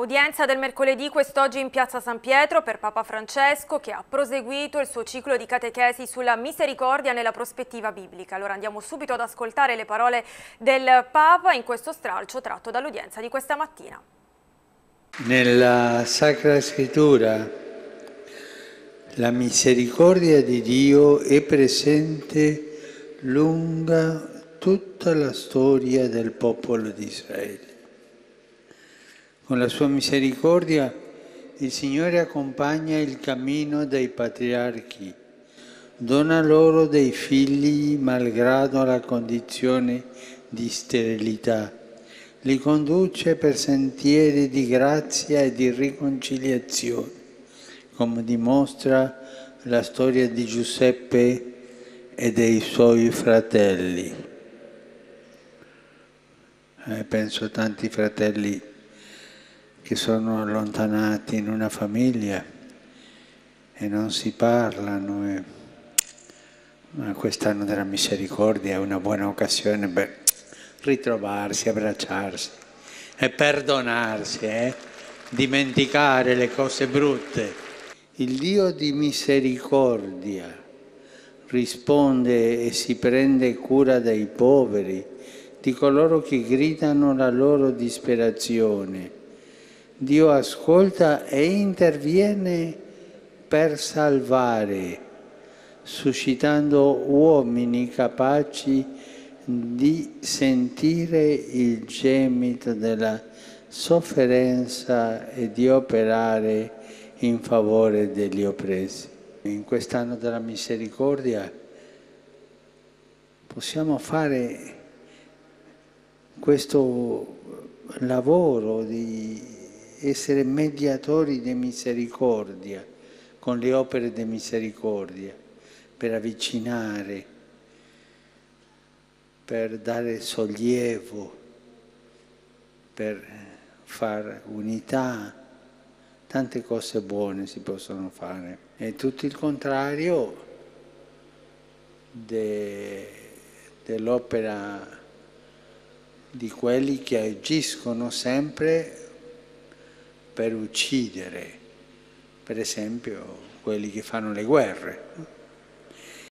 Udienza del mercoledì quest'oggi in piazza San Pietro per Papa Francesco che ha proseguito il suo ciclo di catechesi sulla misericordia nella prospettiva biblica. Allora andiamo subito ad ascoltare le parole del Papa in questo stralcio tratto dall'udienza di questa mattina. Nella Sacra Scrittura la misericordia di Dio è presente lunga tutta la storia del popolo di Israele. Con la sua misericordia il Signore accompagna il cammino dei patriarchi, dona loro dei figli malgrado la condizione di sterilità, li conduce per sentieri di grazia e di riconciliazione, come dimostra la storia di Giuseppe e dei suoi fratelli. Eh, penso a tanti fratelli che sono allontanati in una famiglia e non si parlano. E... Ma quest'anno della misericordia è una buona occasione per ritrovarsi, abbracciarsi e perdonarsi, eh? dimenticare le cose brutte. Il Dio di misericordia risponde e si prende cura dei poveri, di coloro che gridano la loro disperazione Dio ascolta e interviene per salvare, suscitando uomini capaci di sentire il gemito della sofferenza e di operare in favore degli oppressi. In quest'anno della misericordia possiamo fare questo lavoro di essere mediatori di misericordia con le opere di misericordia per avvicinare, per dare sollievo, per fare unità, tante cose buone si possono fare. E tutto il contrario de, dell'opera di quelli che agiscono sempre per uccidere, per esempio quelli che fanno le guerre.